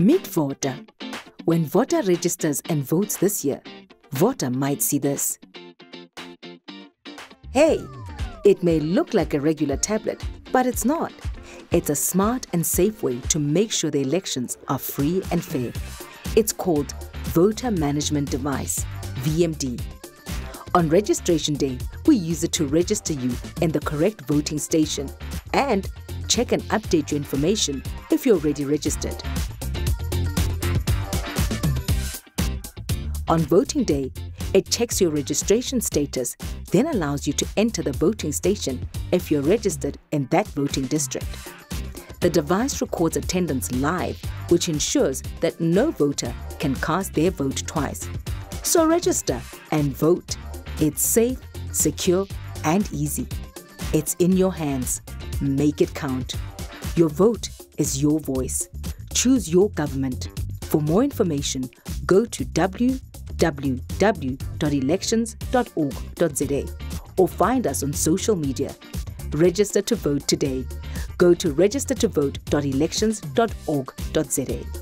Meet Vota. When Vota registers and votes this year, Vota might see this. Hey, it may look like a regular tablet, but it's not. It's a smart and safe way to make sure the elections are free and fair. It's called Voter Management Device, VMD. On registration day, we use it to register you in the correct voting station and check and update your information if you're already registered. On voting day, it checks your registration status, then allows you to enter the voting station if you're registered in that voting district. The device records attendance live, which ensures that no voter can cast their vote twice. So register and vote. It's safe, secure, and easy. It's in your hands. Make it count. Your vote is your voice. Choose your government. For more information, go to www www.elections.org.za or find us on social media. Register to vote today. Go to registertovote.elections.org.za.